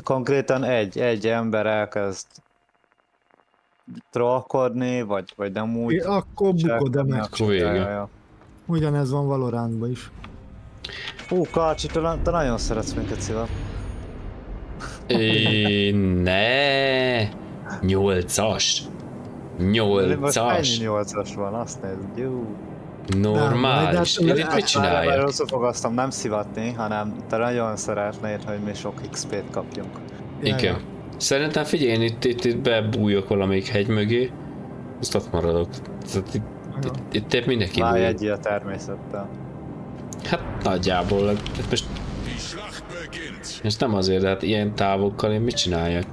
konkrétan egy, egy ember elkezd trollkodni, vagy, vagy nem úgy. É, akkor bukod de meg. Vége. Ugyanez van Valorantban is. Hú, Karcsi, te, te nagyon szeretsz minket szívem. É, ne! Nyolcas! Most Nyolcas! mennyi nyolcas van, azt nézd, jó. Normális. Nem, Én de- itt mit Már csináljak? rosszul fogasztam, nem szivatni, hanem te nagyon szeretnéd, hogy mi sok XP-t kapjunk. Igen. Szerintem figyelj, én itt, itt, itt bebújok valamelyik hegy mögé, azt ott maradok. Itt, itt, itt épp mindenki Válj bújik. egy a természettel. Hát nagyjából, hát most, most nem azért, de hát ilyen távokkal én mit csináljak?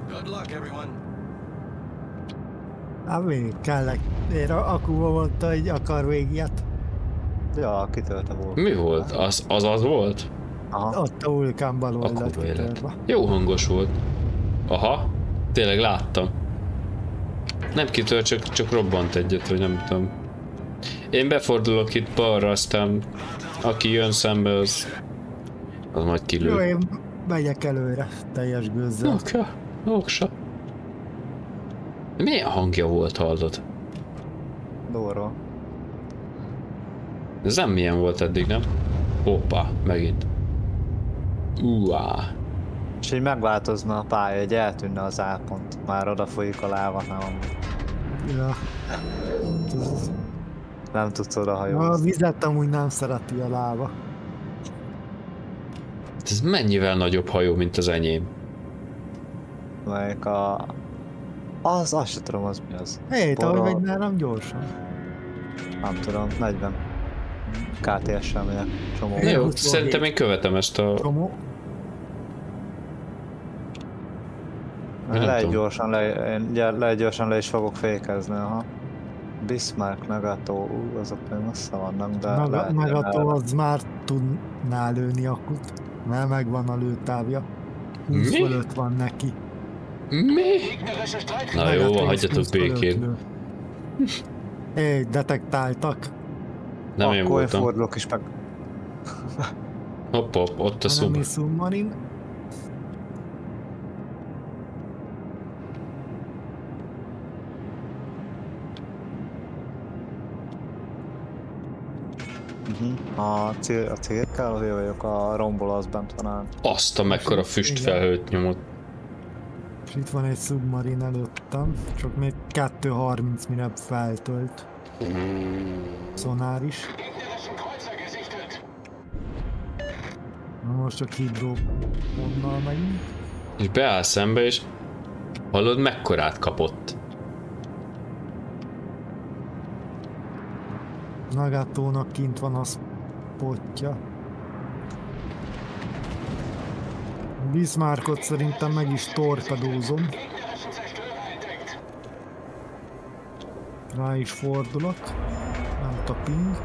Hát még kellek. Én a- Akuba mondta, hogy akar végiget. Ja, kitölte volt. Mi volt? Az az, az volt? Aha. Ott a vulkán bal oldalt kitörve. Jó hangos volt. Aha, tényleg láttam. Nem kitör, csak, csak robbant egyet, vagy nem tudom. Én befordulok itt balra, aztán aki jön szembe, az, az majd Jó, kilő. én megyek előre, teljes gőzzel. Oksa, oksa. Milyen hangja volt, hallod? Durva. Ez nem milyen volt eddig, nem? Hoppá, megint. Uá. És így megváltozna a pálya, egy eltűnne az A-pont. Már oda folyik a láva, nem, Ja. Ez- nem tudsz oda A vizet amúgy nem szereti a láva. Ez mennyivel nagyobb hajó, mint az enyém? Melyik a... Az, azt sem tudom, az mi az. Hé, te hogy megy nálam gyorsan? Nem tudom, 40. KTS-sel megyek, csomó. Jó, 27. szerintem én követem ezt a... Csomó. nem Le tudom. gyorsan, le, én le gyorsan le is fogok fékezni, aha. Bismarck, Nagato, ú, azok még messze vannak, de Meg, lehet, el- az már tudná lőni akut. Mert megvan a lőtávja. 20 Mi? fölött van neki. Mi? Na jó, hagyjatok 20 fölött békén. Hé, detektáltak. Nem Akkor én voltam. fordulok is meg. Hopp, hopp, ott a szub. Enemy submarine. Uh-huh. A, cél, a célkel, hogy vagyok, a rombol az bent van ám. Azt a mekkora füstfelhőt nyomott. És itt van egy submarine előttem. Csak még 2.30 mire feltölt. Szonár is. Na most csak hidro onnal megyünk. És beáll szembe, és hallod, mekkorát kapott. Nagatónak kint van a spotja. Bismarckot szerintem meg is torpedózom. Rá is fordulok. Nem taping.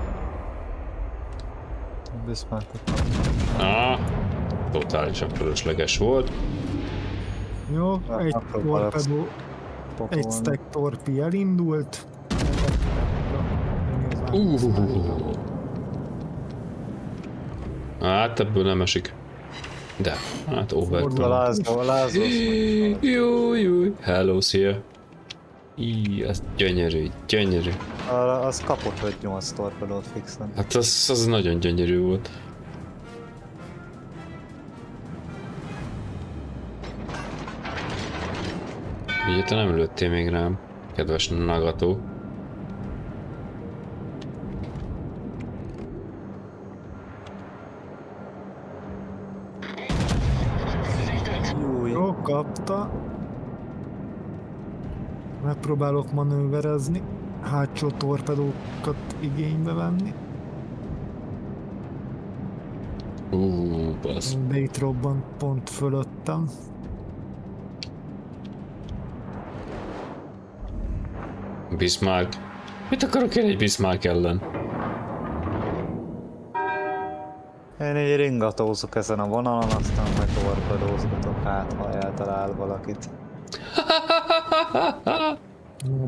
Bismarckot. Ah, totálisan fölösleges volt. Jó, egy torpedó, egy stack torpi elindult. Uh. Hát ebből nem esik. De, hát Fordul a overtime. Lázló, Lázló. Jó, jó. Hello, szia. Í, ez gyönyörű, gyönyörű. Arra az kapott 5-8 torpedót fixen. Hát az, az nagyon gyönyörű volt. Ugye te nem lőttél még rám, kedves Nagató. Jó, kapta. Megpróbálok manőverezni. Hátsó torpedókat igénybe venni. Ú, basz. Bait robbant pont fölöttem. Bismarck. Mit akarok én egy Bismarck ellen? Én így ringatózok ezen a vonalon, aztán majd torpedózgatok hát, ha eltalál valakit.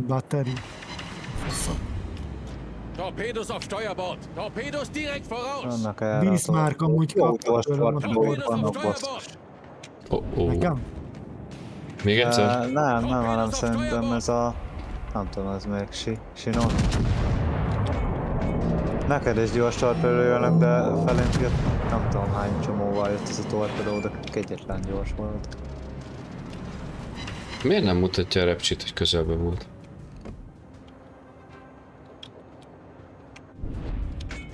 Fasza. Torpedos auf Steuerbord. Torpedos direkt voraus. Annak erre. Bismarck amúgy Jó, kapta gyors tőlem a Torpedos vannak. Oh, oh. Nekem? Még egyszer? Uh, nem, nem, hanem szerintem ez a... Nem tudom, ez még si, Sinon. Neked is gyors torpedó jönnek, de felénk jött, nem tudom hány csomóval jött ez a torpedó, de kegyetlen gyors volt. Miért nem mutatja a repcsit, hogy közelben volt?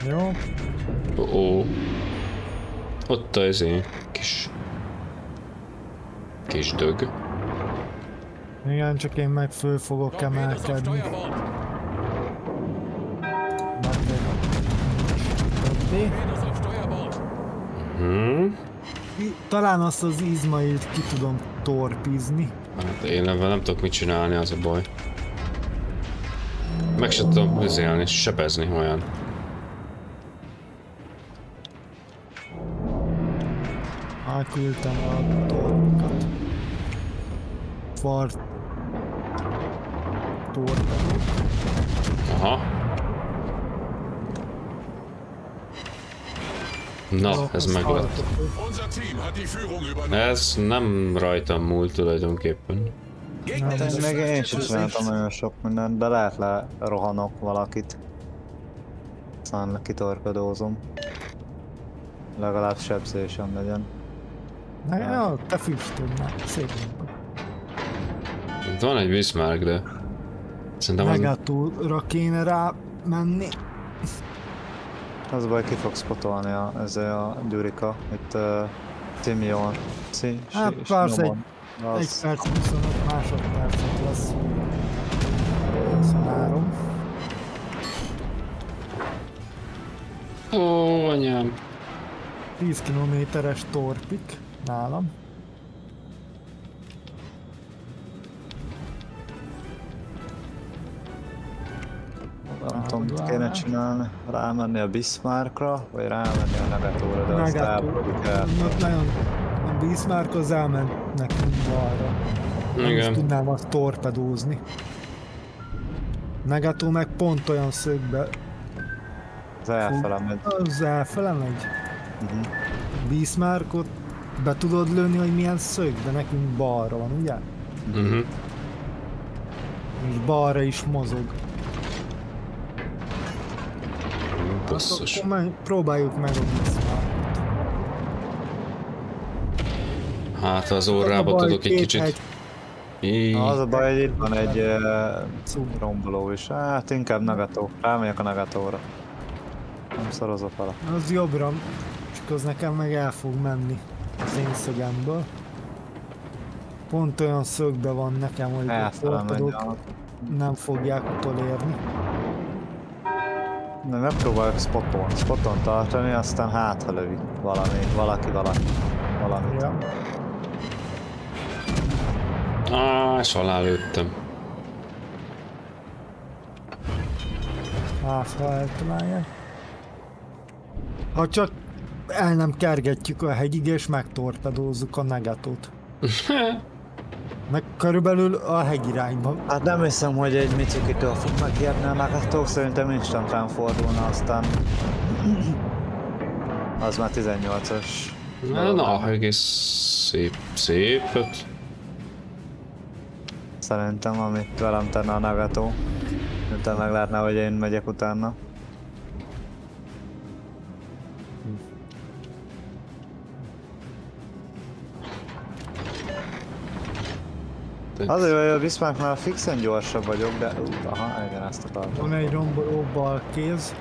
Jó? Ó, oh, Ott az én kis... Kis dög. Igen, csak én meg föl fogok emelkedni. Hmm? Talán azt az Izmailt ki tudom torpizni. Hát én ebben nem tudok mit csinálni, az a baj. Meg se tudom üzélni, sebezni olyan. Elküldtem a torpokat. Far... Torpedót. Aha. Na, ez meg lett. Unser Team hat die Führung übernommen. Ez nem rajtam múlt tulajdonképpen. Gegnerische Még én sem csináltam nagyon sok mindent, de lehet le rohanok valakit. Aztán kitorpedózom. Legalább sebzésem legyen. Na, jó, te füstöd már, szép. Itt van egy Bismarck, de... Szerintem az... Megatóra kéne rá menni. Az baj, ki fog spotolni a, ez a Gyurika, itt uh, Timion. Si, Hát, persze. Egy Az, perc, 25 másodpercet lesz. 23. Ó, anyám. 10 kilométeres torpik nálam. nem tudom, mit kéne csinálni. Rámenni a Bismarckra, vagy rámenni a Nagatóra, de azt Nagató. elpoljuk el. Nagyon a Bismarck az elment nekünk balra. Nem Igen. tudnám azt torpedózni. Negató meg pont olyan szögbe, Az elfele megy. az elfele megy. Mhm. Bismarckot be tudod lőni, hogy milyen szög, de nekünk balra van, ugye? Mhm. És balra is mozog. Basszus. Akkor menj, próbáljuk meg a Bismarckot. Hát az a baj, tudok egy kicsit... Na, az a baj, hogy itt van egy uh, romboló is. Hát inkább Nagató. Rámegyek a Nagatóra. Nem szorozok vele. Az jobbra, csak az nekem meg el fog menni az én szögemből. Pont olyan szögbe van nekem, hogy a a- nem fogják utolérni. De megpróbálok spoton, spoton tartani, aztán hát ha lövi valami, valaki valaki, valamit. Ja. Á, és alálőttem. Hát, ha eltalálják. Ha csak el nem kergetjük a hegyig és megtorpedózzuk a negatót. Meg körülbelül a hegy irányba. Hát nem hiszem, hogy egy Mitsukitől fog megijedni a Nagató, szerintem instantán fordulna, aztán... Az már 18-as. Na, na, egész szép, szép. Hát, Szerintem, amit velem tenne a Nagató. Utána meglátná, hogy én megyek utána. Azért, hogy a Bismarcknál fixen gyorsabb vagyok, de... Ú, aha, igen, ezt akartam. Van egy romboló balkéz.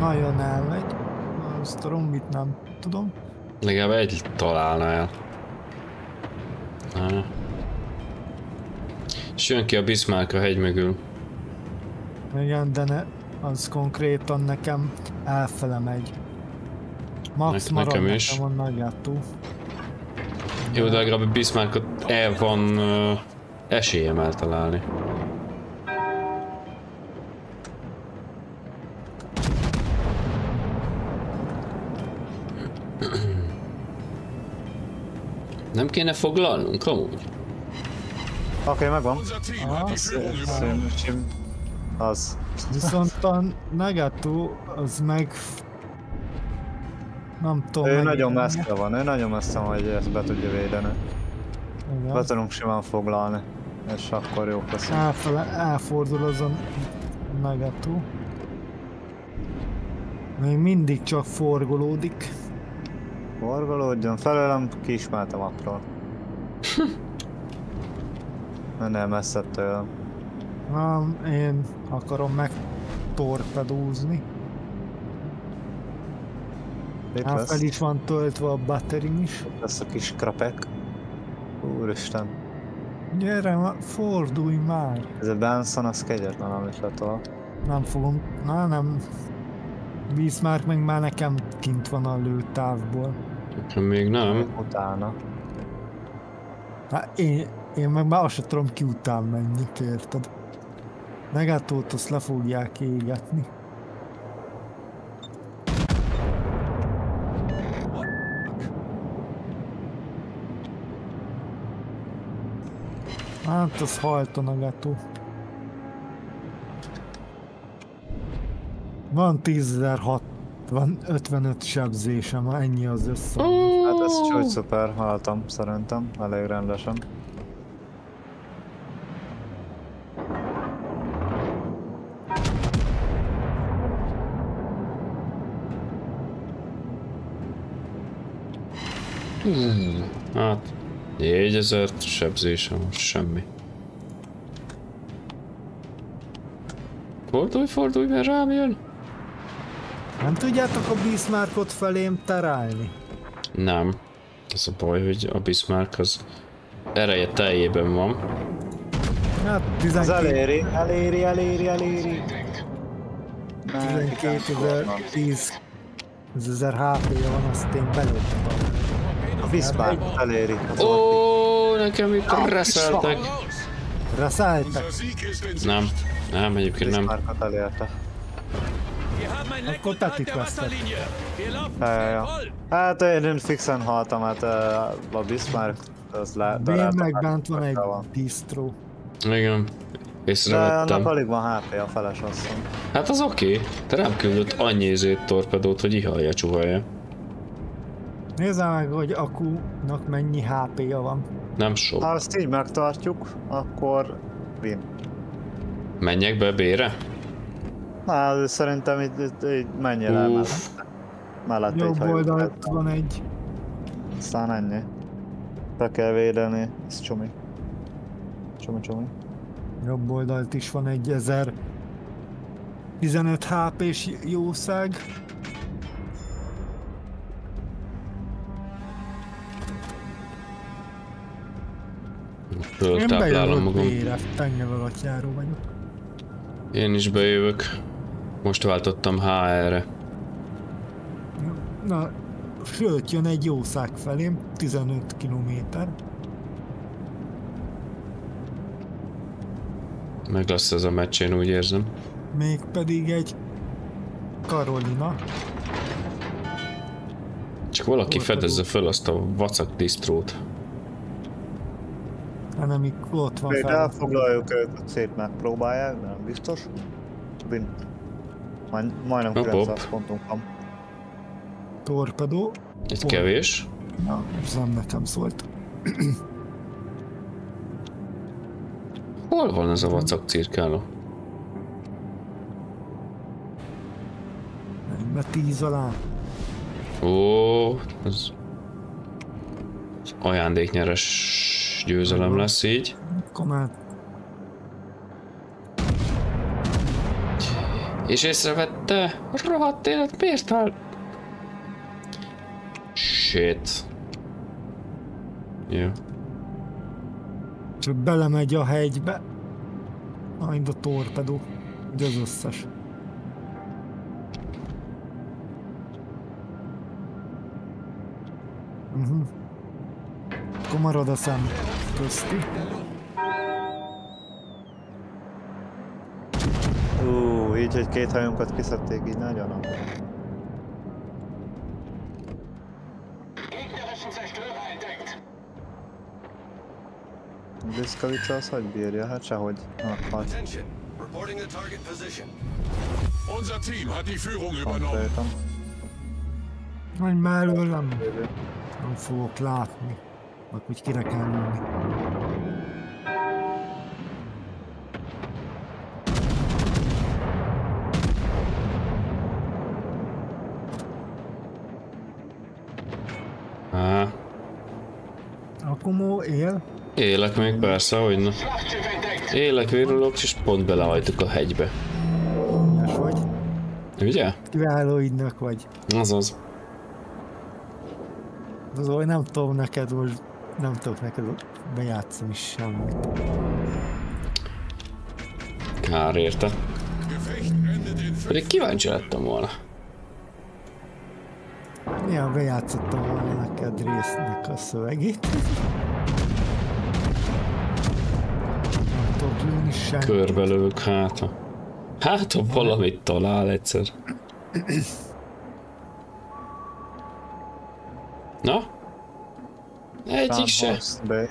Nagyon elmegy. Azt a rombit nem tudom. legalább egy találna el. És jön ki a Bismarck a hegy mögül. Igen, de ne, az konkrétan nekem elfele megy. Max Ne- marad nekem is. a nagyjátó. Jó, de legalább a Bismarckot el van uh, esélyem eltalálni. Nem kéne foglalnunk amúgy? Oké, okay, megvan. Sim. Az. Viszont a Nagato az meg Nem tudom. Ő nagyon messze van, ő nagyon messze van, hogy ezt be tudja védeni. Igen. Be tudunk simán foglalni. És akkor jó leszünk. Elfele, elfordul az a negató. Még mindig csak forgolódik. Forgolódjon felőlem, kiismertem apról. Mennél messzebb tőlem. Nem, én akarom megtorpedózni. Itt Hát lesz, fel is van töltve a batterim is. itt lesz a kis krapek. Úristen. Gyere, fordulj már! Ez a Benson, az kegyetlen, amit letol. Nem fogom, na nem. Bismarck meg már nekem kint van a lőtávból. Még nem. Utána. Hát én, én meg már azt sem tudom ki után menni, érted? Negatót azt le fogják égetni. Hát az halt a Nagató. Van 10.006, van 55 sebzésem, ennyi az össze. Hát ez csúcs szuper, haltam szerintem, elég rendesen. Hát, 4000 sebzésem, semmi. Fordulj, fordulj, mert rám jön. Nem tudjátok a Bismarckot felém terálni? Nem. Ez a baj, hogy a Bismarck az ereje teljében van. Hát Ez 12 eléri, eléri, eléri, eléri. 12.010 ez 1000 HP-ja van, azt én belőttem. A Bismarck eléri. Ó, oh. nekem itt reszeltek. Sicht. Nem, nem, egyébként nem. Bismarckot elérte. Akkor. Wir laufen Ja, ja. Hát én fixen haltam, hát ö, a Bismarck az le... Én bent van egy distro. Igen. De Észrevettem. annak alig van HP a feles asszony. Hát az oké. Te nem küldött annyi izét torpedót, hogy ihalja csuhalja. Nézzál meg, hogy akunak mennyi HP-ja van. Nem sok. Ha azt így megtartjuk, akkor win. Menjek be B-re? Na, szerintem így, így, így menjél el mellette. Mellette egy Jobb oldalt van egy. Aztán ennyi. Be kell védeni, ez csumi. Csumi, csumi. Jobb oldalt is van egy 1000 15 HP-s jószág. Föltáplálom magam. B-re, tenger alattjáró vagyok. Én is bejövök. Most váltottam HR-re. Na, sőt, jön egy jószág felém, 15 kilométer. Meg lesz ez a meccs, én úgy érzem. Mégpedig egy Karolina. Csak valaki Torpedó. fedezze föl azt a vacak distrót. Hanem itt ott van Még elfoglaljuk őket, szét megpróbálják, de nem biztos. Win. Majd, majdnem Hopp, 900 hopp. pontunk van. Torpedó. Egy kevés. Na, ez nem nekem szólt. Hol van ez a vacak cirkáló? Be 10 alá. Ó, ez... ez ajándéknyeres győzelem lesz így. Akkor már És észrevette, rohadt élet, miért áll? Shit. Jó. csak belemegy a hegybe. Majd a torpedó. Ugye az összes. Uh-huh. Akkor marad a szem közti. Ú, így, hogy két hajunkat kiszedték, így nagyon nem. Bliskavica az hogy bírja? Hát sehogy. Na, halt. Attention. Reporting the target position. Unser Team hat die Führung übernommen. Már. Nem fogok látni. Meg hogy kire kell. Á, Akumó él. élek még persze, hogy na. Élek, virulok, és pont belehajtuk a hegybe. És vagy. Ugye? Kiváló ügynök vagy. Azaz. Az olyan nem tudom neked most, nem tudok neked bejátszani semmit. Kár érte. Pedig kíváncsi lettem volna. Milyen bejátszottam volna neked résznek a szövegét. Nem tudok lőni semmit. Körbelövök hát ha. Hát ha valamit talál egyszer. Egyik se. Farmhouse Bay.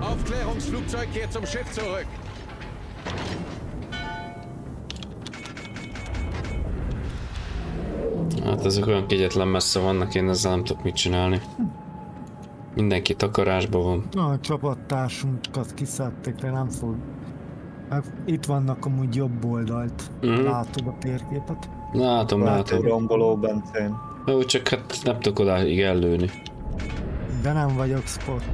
Aufklärungsflugzeug kehrt zum Schiff zurück. Hát ezek olyan kegyetlen messze vannak, én ezzel nem tudok mit csinálni. Mindenki takarásban van. A csapattársunkat kiszedték, de nem fog. Hát itt vannak amúgy jobb oldalt. Mhm. Látod a térképet? Látom, Lehet egy látom. romboló bentén. Jó, csak hát nem tudok odáig ellőni. De nem vagyok spot.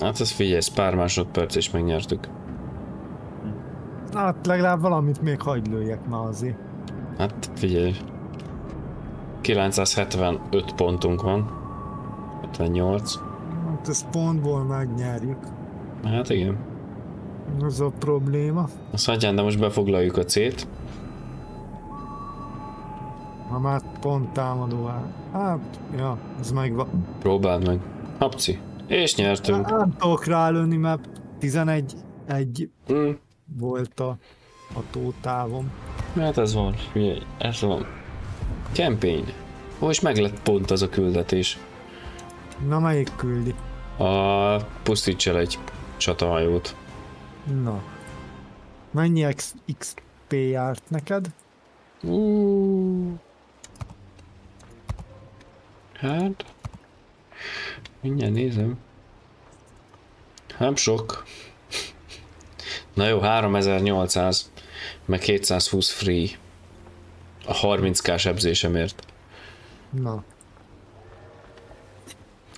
Hát ez figyelj, ez pár másodperc és megnyertük. Hát legalább valamit még hagyd lőjek már azért. Hát figyelj. 975 pontunk van. 58. Hát ezt pontból megnyerjük. Hát igen. Ez a probléma. Azt hagyján, de most befoglaljuk a C-t. Ha már pont támadó áll. Hát, ja, ez megvan. Próbáld meg. Hapci. És nyertünk. Nem tudok rálőni, mert 11 egy Mm. volt a, a tótávom. Hát ez van. Figyelj, ez van. Ó, és meg lett pont az a küldetés. Na melyik küldi? A pusztíts el egy csatahajót. Na. Mennyi X- XP járt neked? Uh. Hát... Mindjárt nézem. Nem sok. Na jó, 3800, meg 220 free. A 30k sebzésemért. Na.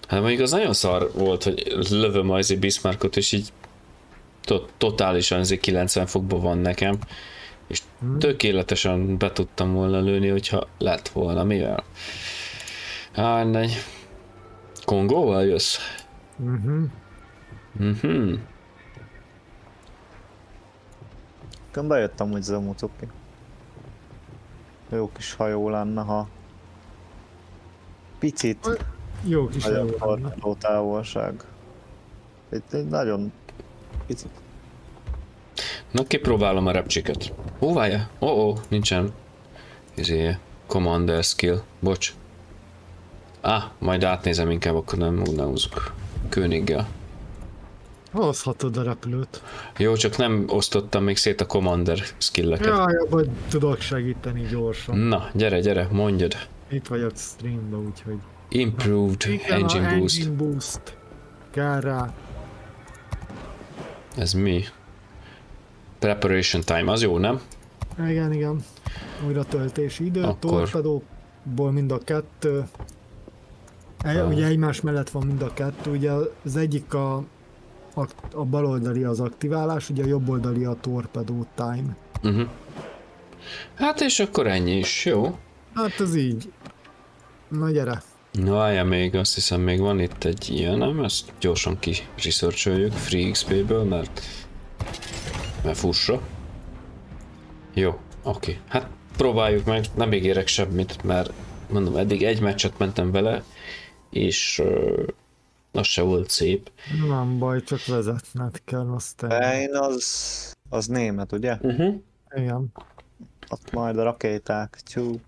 Hát mondjuk az nagyon szar volt, hogy lövöm az egy Bismarckot, és így to- totálisan azért 90 fokban van nekem, és tökéletesen be tudtam volna lőni, hogyha lett volna, mivel? Hát, negy. Kongóval jössz? Uh-huh. Mhm. Nekem bejöttem, hogy Zamucuki. Jó kis hajó lenne, ha picit Jó kis lenne. tartó távolság. Itt egy nagyon picit. Na, kipróbálom a repcsiket. Ó, várja. Ó, oh, oh, nincsen. Izé, commander skill. Bocs. Ah, majd átnézem inkább, akkor nem úgy nem húzok. Königgel. Hozhatod a repülőt. Jó, csak nem osztottam még szét a commander skilleket. Jaj, vagy tudok segíteni gyorsan. Na, gyere, gyere, mondjad. Itt vagyok streamba, úgyhogy... Improved Igen, engine a boost. Engine boost. Kell rá. Ez mi? Preparation time, az jó, nem? Igen, igen. Újra töltési idő. Akkor- Torpedóból mind a kettő. E, Ah. ugye egymás mellett van mind a kettő. Ugye az egyik a, a, a bal oldali az aktiválás, ugye a jobb oldali a torpedó time. Uh-huh. Hát és akkor ennyi is, jó? Hát ez így. Na gyere. Na, várjál még, azt hiszem még van itt egy ilyen, nem? Ezt gyorsan ki researcholjuk Free XP-ből, mert mert fussa. Jó, oké. Hát próbáljuk meg, nem ígérek semmit, mert mondom, eddig egy meccset mentem vele, és uh, az se volt szép. Nem baj, csak vezetned kell aztán. Bein az, az német, ugye? Uh-huh. Igen. Ott majd a rakéták, tyú.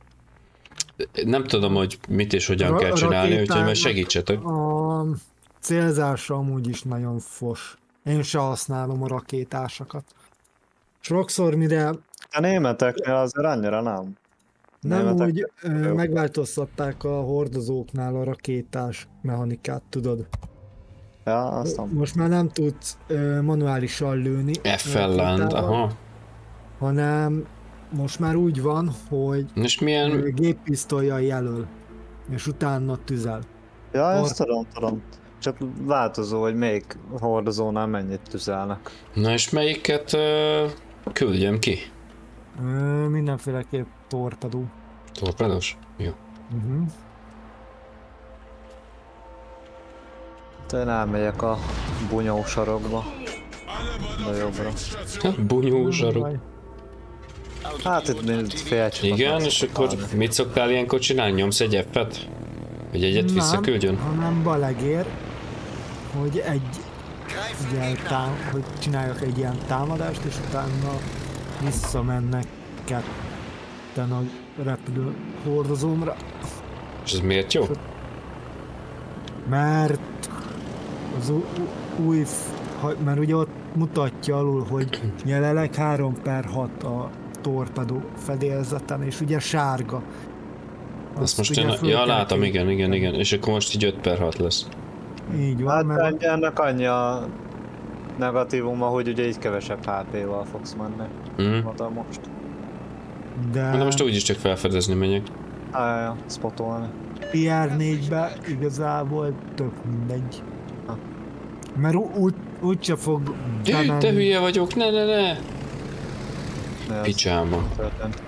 Nem tudom, hogy mit és hogyan kell csinálni, úgyhogy majd segítsetek. A célzása amúgy is nagyon fos. Én se használom a rakétásokat. Sokszor, mire A németeknél azért annyira nem. nem Németek- úgy ö, megváltoztatták a hordozóknál a rakétás mechanikát, tudod. Ja, azt nem. Most már nem tudsz ö, manuálisan lőni, rakétával, aha. hanem most már úgy van, hogy És milyen... géppisztolyjal jelöl, és utána tüzel. Ja, Or- ezt tudom, tudom. Csak változó, hogy melyik hordozónál mennyit tüzelnek. Na és melyiket ö, küldjem ki? Ö, mindenféleképp torpedó. Torpedos? Jó. Uh-huh. Te én elmegyek a bunyó sarokba. Auf jobbra. Gefechtsstation. Bunyó zsarok. Hát itt csapat Igen, és akkor állni. mit szoktál ilyenkor csinálni? Nyomsz egy F-et? Hogy egyet visszaküldjön? hanem balegér, hogy egy ilyen tám, hogy csináljak egy ilyen támadást, és utána visszamennek ketten a repülő hordozómra, És ez miért jó? mert az új, mert ugye ott mutatja alul, hogy jelenleg 3 per 6 a torpedó fedélzeten, és ugye sárga. Azt most ugye én... Ja, látom, igen, igen, igen. És akkor most így 5 per 6 lesz. Így van, Hát mert ennek annyi a negatívuma, hogy ugye így kevesebb HP-val fogsz menni. Mhm. Oda most. de... De most úgyis csak felfedezni megyek. Á, ja, spotolni. PR4-be igazából tök mindegy. Ha. Mert úgy, úgyse fog bemenni. te hülye vagyok, ne, ne, ne! Ne, az Picsáma.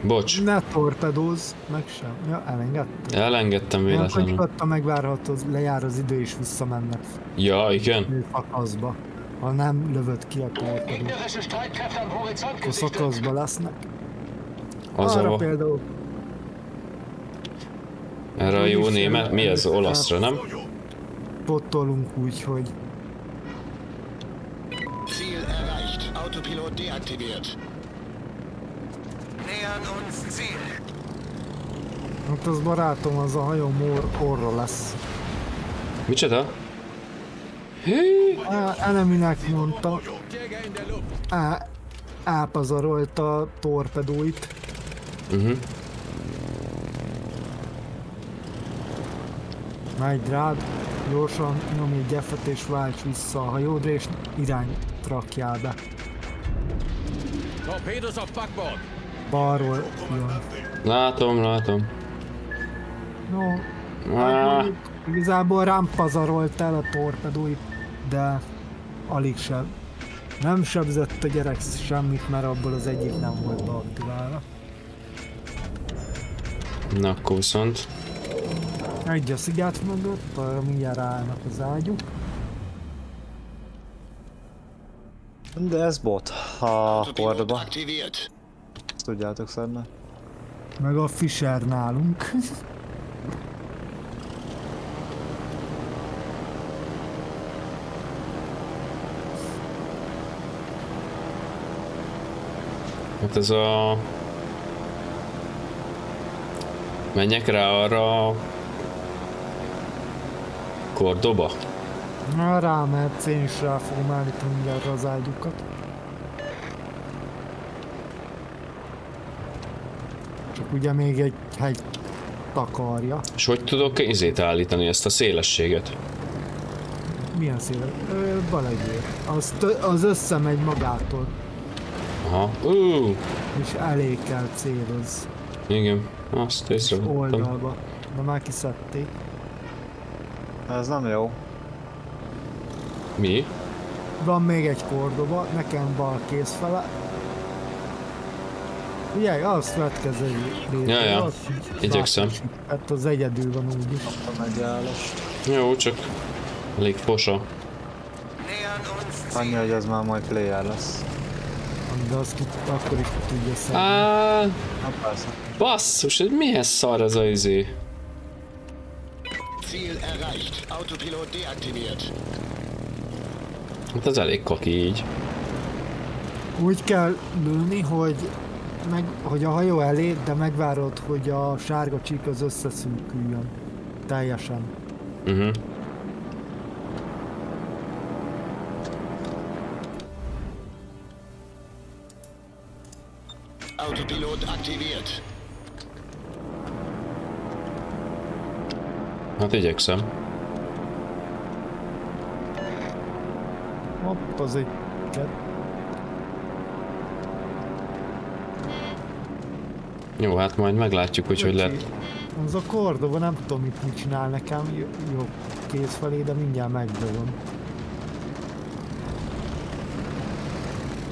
Bocs, Ne torpedóz, meg sem. Ja, elengedtem. elengedtem hogy véletlenül. nyugodtan megvárható, lejár az idő és visszamennek Ja, igen. szakaszba. Ha nem lövöd ki a torpedót, akkor szakaszba lesznek. Az Arra a... például Erre a jó német, mi ez? Olaszra, nem? potolunk úgy, hogy Ziel erreicht. Autopilot deaktiviert. Nähern uns Ziel. hát az barátom, az a hajó mor orra lesz. Micsoda? Hű, Á, Eneminek mondta, á, elpazarolta a torpedóit. uh-huh. Megy rád, gyorsan nyomj egy F-et és válts vissza a hajódra és irányt rakjál be. Torpedos auf Backbord. Balról jön. Látom, látom. No, mondjuk igazából rám pazarolt el a torpedóit, de alig sem. Nem sebzett a gyerek semmit, mert abból az egyik nem volt beaktiválva. na akkor viszont. Egy a sziget mögött, arra mindjárt állnak az ágyuk. De ez bot. A hordba. Tudjátok szedni. Meg a Fisher nálunk. Hát ez a... Menjek rá arra Kordoba? Na rá, mert én is rá fogom állítani mindjárt az ágyukat. Csak ugye még egy hegy takarja. És hogy tudok izét állítani ezt a szélességet? Milyen széle? Ö, Balegyér. Az, az összemegy magától, Aha. Ú, és elég kell céloz igen. Azt észrevettem. oldalba. De már kiszedték. Ez nem jó. Mi? Van még egy kordoba, nekem bal kész fele. Figyelj, azt vetkező létre. Ja, ja. azt Igyekszem. Hát az egyedül van. A megállást. Jó, csak elég posa. Annyi, hogy ez már majd player lesz. De azt ki, akkor is tudja szedni. Á, basszus, ez mihez szar ez a izé? Ziel erreicht. Autopilot deaktiviert. Hát ez elég kaki így. Úgy kell lőni, hogy meg, hogy a hajó elé, de megvárod, hogy a sárga csík az összeszűküljön. Teljesen. Uh-huh. Autopilot aktiviert. Hát igyekszem. Hopp, az egy kett. Jó, hát majd meglátjuk, hogy hogy lett. Az a Cordova nem tudom mit, mit csinál nekem, jobb kéz felé, de mindjárt megdobom.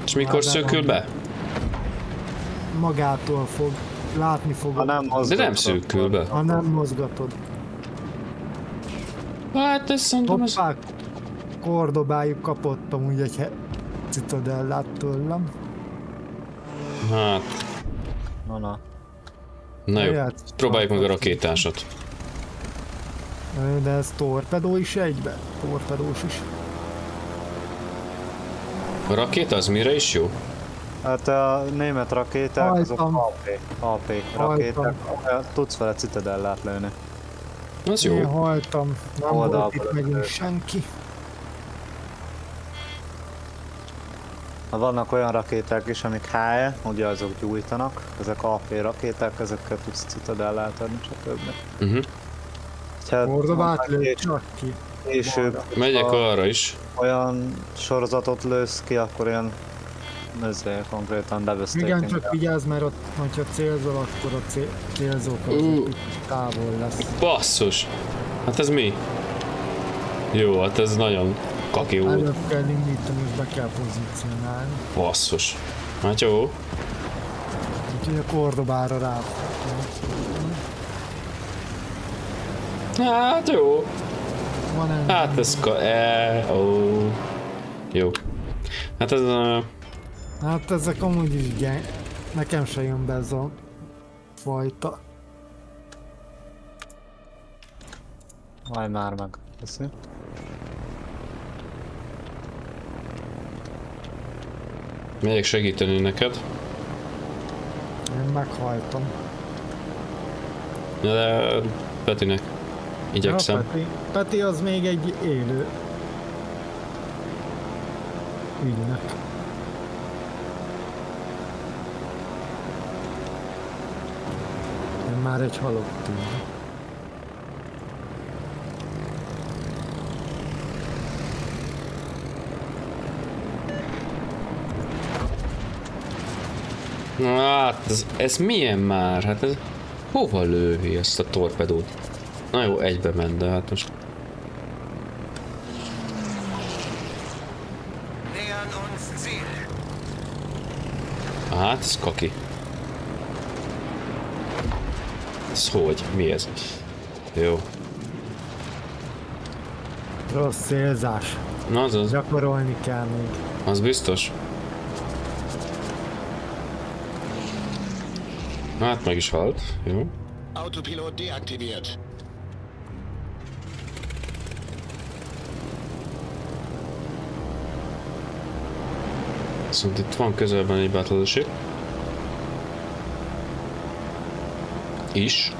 És mikor Már szökül be? Magától fog, látni Ha fogod, nem De mozgatod, nem szökül be. ha nem mozgatod. Hát ez szerintem ez... Kordobájuk kapott amúgy egy citadellát tőlem. Hát, Na, na. Na jó. Próbáljuk meg a rakétásat. De ez torpedó is egybe? Torpedós is. A rakéta az mire is jó? Hát a német rakéták, azok Hajtam. AP, AP rakéták, tudsz vele citadellát lőni. Az Én jó. haltam, nem volt itt megint senki. Vannak olyan rakéták is, amik HE, ugye azok gyújtanak, ezek AP rakéták, ezekkel tudsz citadellát adni, stb. Ha Kordobát lőtt kés- csak ki. később Megyek ha arra is. olyan sorozatot lősz ki, akkor ilyen ezzel konkrétan Igen, devastating. csak vigyázz, mert ott, hogyha célzol, akkor a cél, célzók egy távol lesz. Basszus! Hát ez mi? Jó, hát ez nagyon kaki volt. Előbb kell indítani, és be kell pozícionálni. Basszus. Hát jó. Úgyhogy a Kordobára rá. Hát jó. Van egy Hát ez ka... E, ó. Jó. Hát ez a... Hát ezek amúgy is gyeng. Nekem se jön be ez a fajta. Majd már meg. Köszi. Megyek segíteni neked. Én meghaltam. De Petinek. Ja, Igyekszem. Peti, Peti az még egy élő ügynök. Én már egy halott ügynök. Hát, ez, ez milyen már? Hát ez... Hova lővi ezt a torpedót? Na jó, egybe ment, de hát most... Hát, ez kaki. Ez hogy? Mi ez? Jó. Rossz célzás. Na, az az. Gyakorolni kell még. Az biztos. Hát meg is halt. Jó. Autopilot deaktiviert. Viszont itt van közelben egy battleship. Is.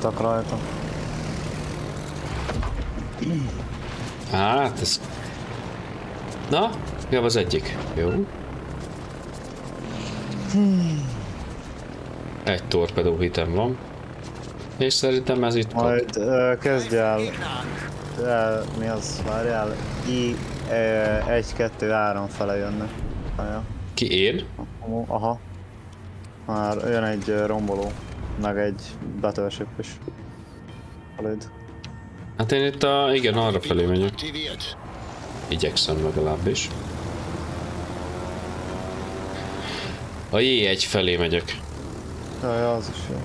Voltak rajta. Hát ez... Na, ja, az egyik. Jó. Egy torpedó hitem van. És szerintem ez itt kap. Majd ö, kezdj el, el, mi az, várjál, I, 1, 2, 3 fele jönnek. Ki én? Aha. Már jön egy romboló, meg egy battleship is. Eléd. Hát én itt a... Igen, arra felé megyek. Igyekszem legalábbis. A J1 felé megyek. Ja, ja, az is jó.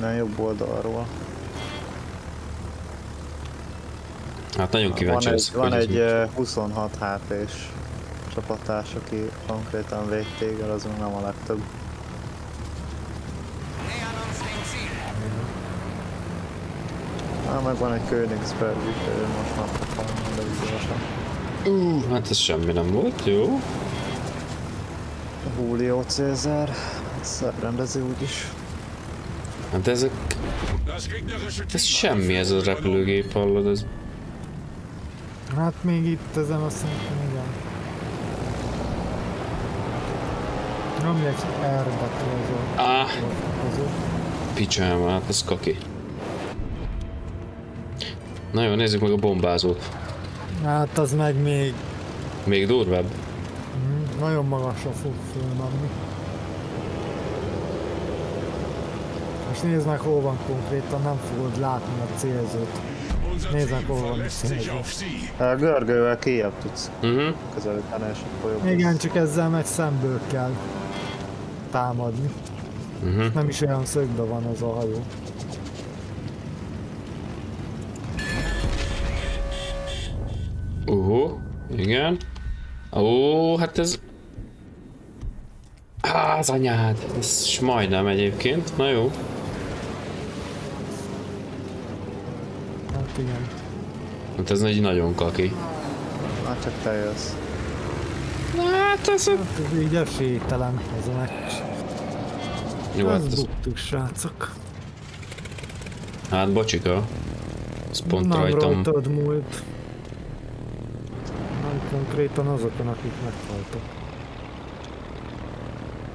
Nem jobb oldalról. Hát nagyon kíváncsi Van egy, leszek, van hogy ez egy mi. ö, 26 HP-s csapatás, aki konkrétan véd téged, az még nem a legtöbb. Nähern uns dem Ziel. Á, meg van egy Königsberg, most már fog halni, de gyorsan. Uh, hát ez semmi nem volt, jó. Julio Cézár, ezt rendezi úgyis. Hát ezek, ez semmi ez a repülőgép, hallod, ez... Hát még itt ezen a szinten igen. R-betű az a Ah, picsám, hát ez kaki. Na jó, nézzük meg a bombázót. Hát az meg még Még durvább. mm, nagyon magasra fog fölmenni. Most nézd meg hol van konkrétan, nem fogod látni a célzót. Nézd meg hol van a célzó. A Görgővel kijebb tudsz Uh-huh. közelíteni, és akkor jobb Igen, lesz. csak ezzel meg szemből kell támadni. Uh-huh. Nem is olyan szögbe van az a hajó. Igen. Ó, hát ez... Á, az anyád. Ez s majdnem egyébként. Na jó. Hát igen. Hát ez egy nagyon kaki. Már csak te jössz. Hát ez... Hát ez így esélytelen ez a meccs. Jó, hát, Ez buktuk srácok. hát bocsika. Ez pont Nem rajtam. rajtad múlt. Konkrétan azokon, akik meghaltak.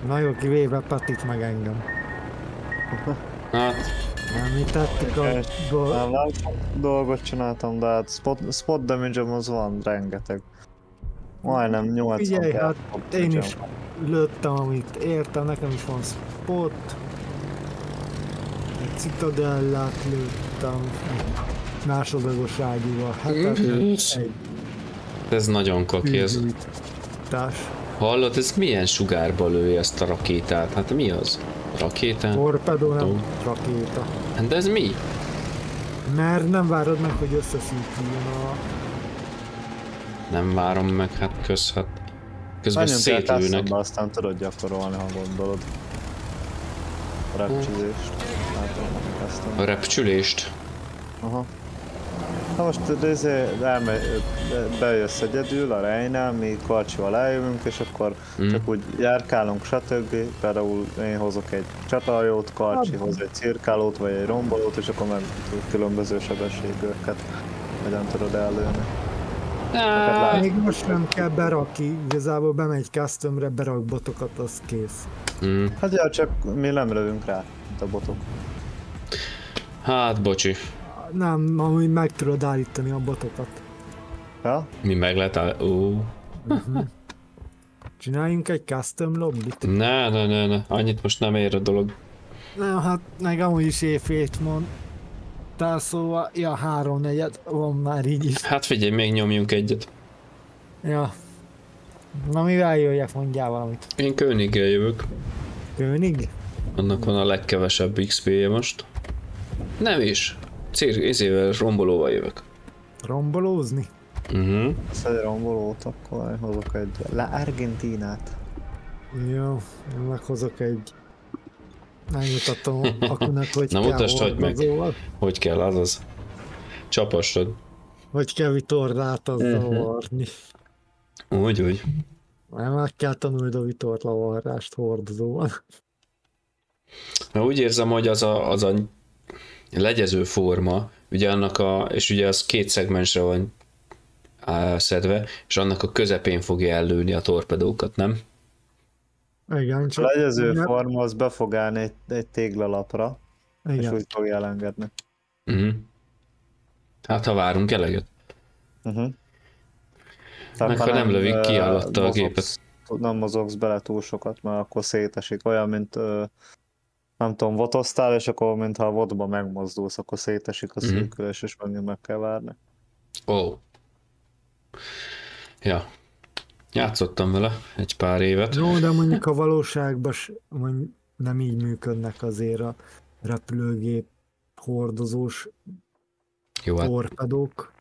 Na jó, kivéve Patit meg engem. Hát, Nem, mi tettük a nem dolgot csináltam, de hát spot, spot damage az van rengeteg. Majdnem 80 Figyelj, hát én is lőttem, amit értem, nekem is van spot. Egy citadellát lőttem. Másodlagos ágyúval. Hát Mhm. egy ez nagyon kaki. Ez. fűgyújtás. Hallod, ez milyen sugárba lői ezt a rakétát? Hát mi az? Rakéta? Torpedó, nem rakéta. Hát de ez mi? Mert nem várod meg, hogy összeszűküljön a... Nem várom meg, hát kösz, hát... Közben Menjünk szétlőnek. Customba, aztán tudod gyakorolni, ha gondolod. A repcsizést. Látom, a custom. A repcsülést. Aha. Na most izé, elme, bejössz egyedül a Rejnál, mi Karcsival eljövünk, és akkor Mm. csak úgy járkálunk, stb. Például én hozok egy csatajót, Karcsi hoz egy cirkálót, vagy egy rombolót, és akkor meg különböző sebességűeket hogyan tudod ellőni. Még most nem kell berakni, igazából bemegy customre, berak botokat, az kész. mm. Hát ja, csak mi nem lövünk rá, mint a botok. Hát bocsi. Nem, amúgy meg tudod állítani a botokat. Ja? Mi meg lehet áll... Ó. Csináljunk egy custom lobbit. Ne, ne, ne, ne. Annyit most nem ér a dolog. Na, hát meg amúgy is éjfét mond. Tehát szóval, ja, három negyed van már így is. Hát figyelj, még nyomjunk egyet. Ja. Na mivel jöjjek, mondjál valamit. Én Königgel jövök. König? Annak van a legkevesebb XP-je most. Nem is. Cér, izével, rombolóval jövök. Rombolózni? Uh-huh. Ezt egy rombolót, akkor hozok egy La Argentinát. Jó, én meghozok egy... Megmutatom akinek, hogy Na, kell mutasd, hogy meg. Hogy kell, azaz. Csapassad. Hogy kell vitorlát azzal Mhm. varni. Úgy, úgy. Már meg kell tanulni a vitorlavarrást hordozóval. Mert úgy érzem, hogy az a, az a legyező forma, ugye annak a, és ugye az két szegmensre van szedve, és annak a közepén fogja ellőni a torpedókat, nem? Igen, A csak... legyező Ne- forma az be fog állni egy, egy téglalapra, és Igen. úgy fogja elengedni. Uh-huh. Hát ha várunk eleget. Uh-huh. Meg ha nem lövik ki alatta a gépet. Nem mozogsz bele túl sokat, mert akkor szétesik. Olyan, mint nem tudom, votoztál, és akkor mintha a vodba megmozdulsz, akkor szétesik a szűkülés, és megint meg kell várni. Ó. Oh. Ja. Játszottam vele egy pár évet. Jó, de mondjuk a valóságban s- mondjuk nem így működnek azért a repülőgép hordozós Jó, hát torpedók.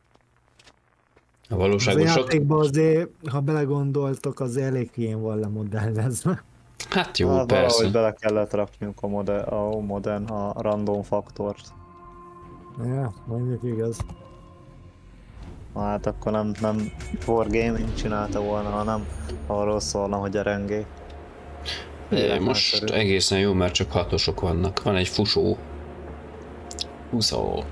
A valóságban sok... azért, ha belegondoltok, az elég ilyen van lemodellezve. Hát jó, Hát persze. valahogy bele kellett rakniuk a, modern, a modern, a random faktort. Ja, mondjuk igaz. Hát akkor nem, nem Wargaming csinálta volna, hanem arról szólna, hogy erengé. É, most egészen jó, mert csak hatosok vannak. Van egy fusó. Húszó.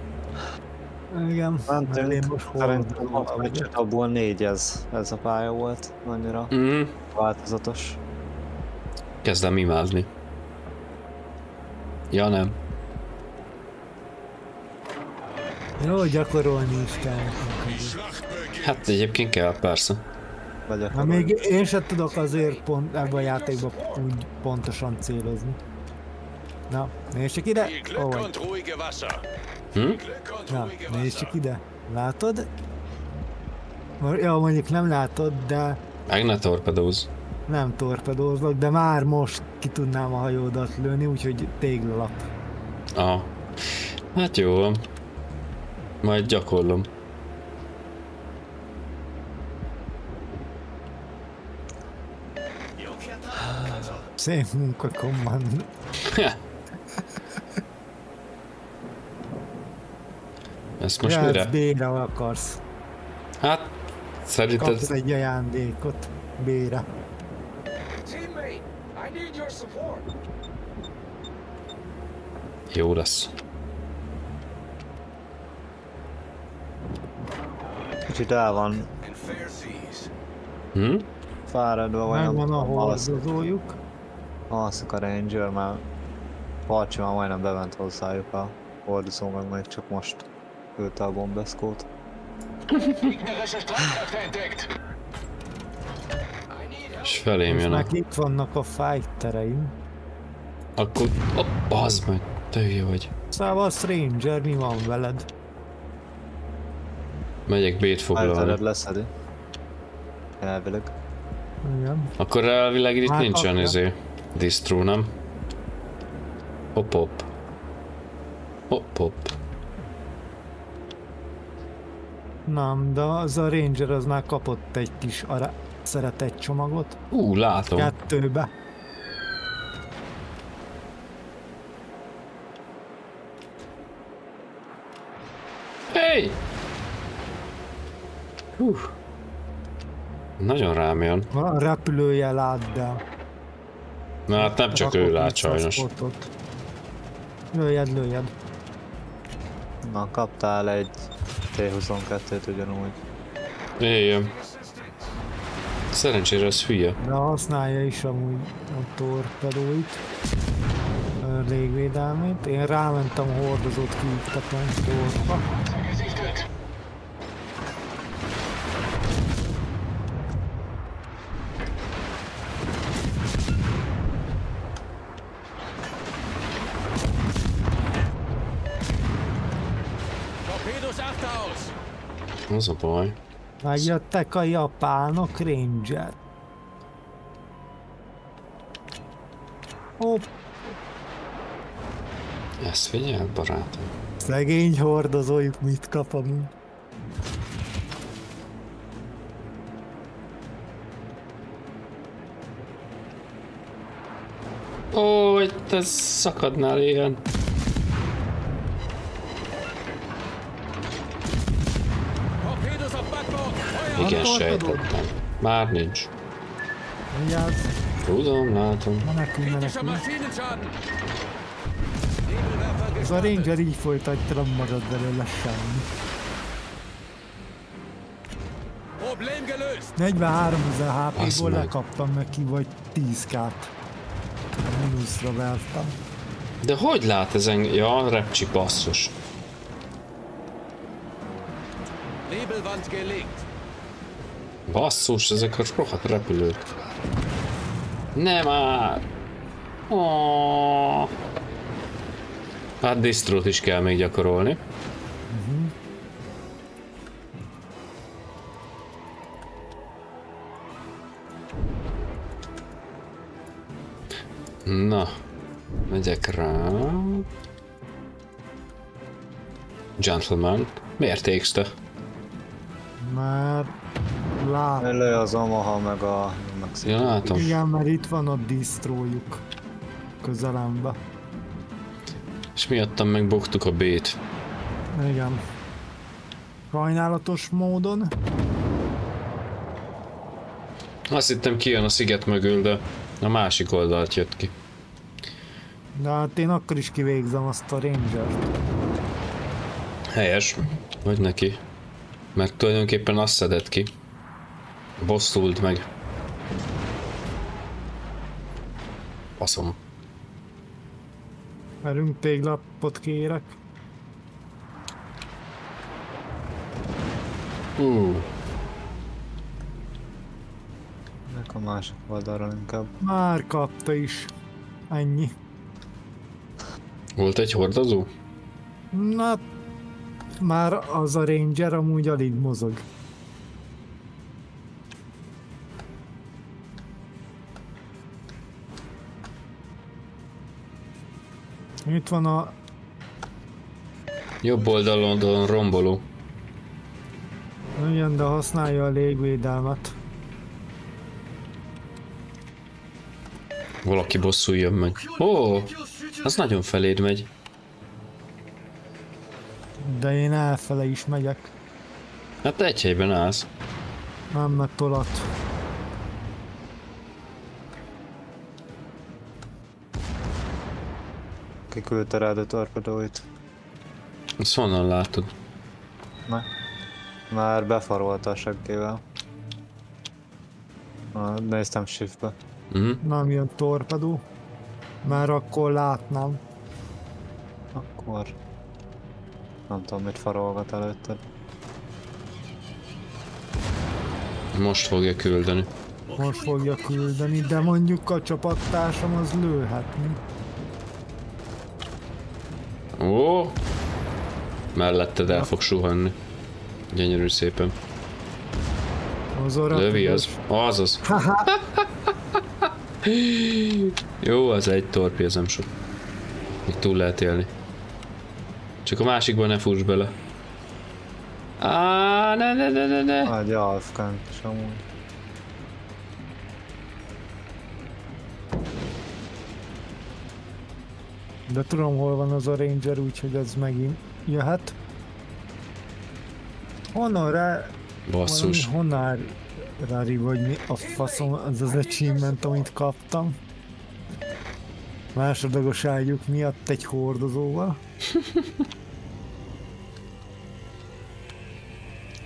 Igen, Mentünk, most szerintem meccset, abból négy ez, ez a pálya volt, annyira Mm, változatos. Kezdem imádni. Ja nem. Jó, gyakorolni is kell. Hát egyébként kell, persze. Na még én sem tudok azért pont ebben a játékban úgy pontosan célozni. Na, nézd csak ide! Glück vagy. Hm? Na, nézd csak ide! Látod? Ja, mondjuk nem látod, de Meg ne torpedóz. Nem torpedózlak, de már most ki tudnám a hajódat lőni, úgyhogy téglalap. Aha. Hát jó van. Majd gyakorlom. Szép munka, kommand. Ezt most Jöhetsz mire? Bére akarsz. Hát, Kapsz szerinted egy ajándékot. Bére. Jó lesz. Kicsit el van. Hm? fáradva, vagy nem Megvan a tudom, alszik, a Ranger, mert Parcsi már majdnem bement hozzájuk a hordozó, meg még csak most küldte a bombeszkót. És felém jön a... meg itt vannak a fightereim. Akkor... Bazd meg. Te hülye vagy. Szóval Stranger, mi van veled? Megyek bét foglalni. leszedi. Elvileg. Igen. Akkor elvileg itt Hát, nincsen izé. Distro, nem? Hopp, hopp. Hopp, hopp. Nem, de az a Ranger az már kapott egy kis ara szeretett csomagot. Ú, látom. Kettőbe. Hey! Hú. Nagyon rám jön. Van repülője lát, de... Na hát nem csak ő rakott lát vissza a sajnos. spotot. Lőjed, lőjed. Na, kaptál egy T-22-t ugyanúgy. Éjjön. Szerencsére az hülye. De használja is amúgy a torpedóit. A légvédelmét. Én rámentem a hordozót kiiktatni aus. Az a baj. Megjöttek a japánok Ranger. Hopp, Ezt figyeld, barátom. szegény hordozójuk mit kap amúgy. Ó, hogy te szakadnál ilyen. Igen, sejtettem. Már nincs. Vigyázz, Tudom, látom. Maschinenschaden. Nebelwerfer Ez a Ranger így folytatja, nem marad belőle semmi. Problem gelöst. 43 ezer HP-ból lekaptam neki, vagy 10 k Minuszra vertem. De hogy lát ezen? Ja, repcsi basszus. Nebelwand gelegt. Basszus, ezek a rohadt repülők. Nem már! Oh. Hát distrót is kell még gyakorolni. Na, megyek rá. Gentleman, miért égsz te? Már lát. Elő az Omaha meg a Mexico. Ja, látom. Igen, mert itt van a disztrójuk közelembe. És miattam megbogtuk a B-t. Igen. Sajnálatos módon. Azt hittem kijön a sziget mögül, de a másik oldalt jött ki. De hát én akkor is kivégzem azt a rangert. Helyes. Vagy neki. Mert tulajdonképpen azt szedett ki. Bosszult meg. Faszom. Merünk téglapot kérek. Uh, Meg a másik oldalról inkább. Már kapta is. Ennyi. volt egy hordozó? Na, már az a ranger amúgy alig mozog. Itt van a... Jobb oldalon, romboló. Igen, de használja a légvédelmet. Valaki bosszuljon meg. Ó, az nagyon feléd megy. De én elfele is megyek. Hát egy helyben állsz. Nem meg tolat. Kiküldte rád a torpedóit. Ezt honnan látod? Na. Már befarolta a seggével. Na, néztem shiftbe. Mhm. Nem jön torpedó. Már akkor látnám. Akkor... Nem tudom, mit farolgat előtted. Most fogja küldeni. Most fogja küldeni, de mondjuk a csapattársam az lőhetni. Ó! Melletted el fog suhanni. Gyönyörű szépen. Az Lövi az. Azaz. Jó, az egy torpi, ez nem sok. Még túl lehet élni. Csak a másikban ne fuss bele. Á, ne, ne, ne, ne, ne. Egy alfkánk is amúgy. De tudom hol van az a ranger, úgyhogy ez megint jöhet. Honnan rá... Basszus. Honnan rári vagy mi a faszom, az az achievement, amit kaptam. Másodlagos ágyuk miatt egy hordozóval.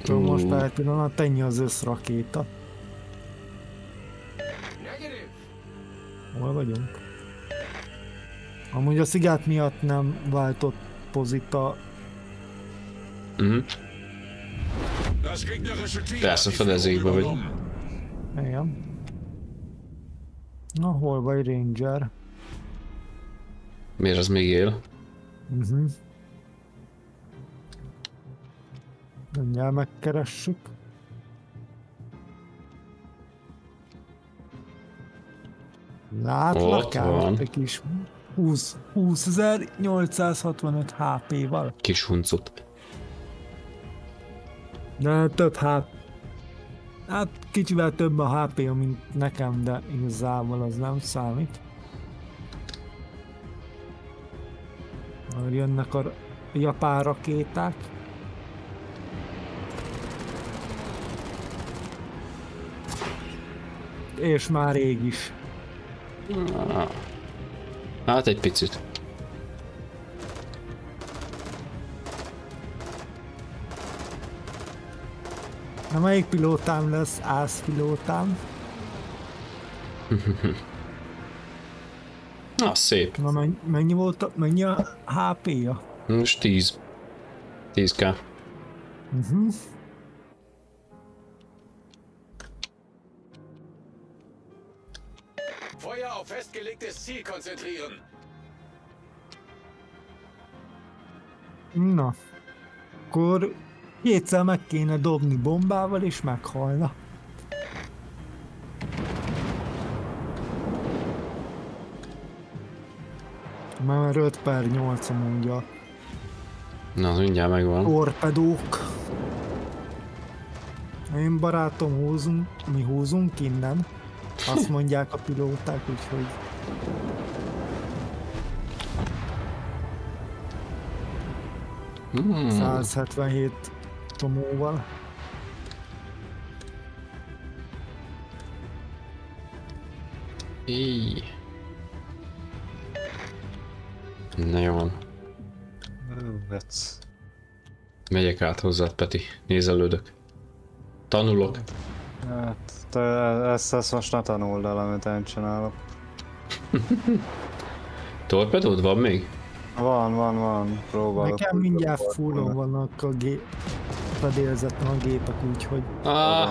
Tudom, most pár pillanat ennyi az összrakéta. Hol vagyunk? Amúgy a sziget miatt nem váltott pozita. Mhm. Persze, fedezékbe vagy. Igen. Na, hol vagy Ranger? Miért az még él? Uh-huh. Mindjárt megkeressük. Látlak Ott el van. egy kis 20 20.865 HP-val. Kis huncut. De több HP. Hát kicsivel több a hp mint nekem, de igazából az nem számít. Már jönnek a japán rakéták. És már rég is. Hát egy picit. Na melyik pilótám lesz ász pilótám? Na, szép. Na mennyi, mennyi volt a, mennyi a HP-ja? Most 10. 10k. Uh-huh. Festgelegtes Ziel konzentrieren. Na, akkor kétszer meg kéne dobni bombával, és meghalna. Már 5 per 8 mondja. Na, az mindjárt megvan. Torpedók. Én barátom húzunk, mi húzunk innen. Azt mondják a pilóták, úgyhogy Hmm. 177 tomóval. Így. Na jó van. Vetsz. Megyek át hozzád, Peti. Nézelődök. Tanulok. Hát, te ezt, ezt most ne tanuld el, amit én csinálok. Torpedód van még? Van, van, van. Próbálok. Nekem mindjárt fullon vannak a gé... fedélzeten a gépek, úgyhogy... Ah.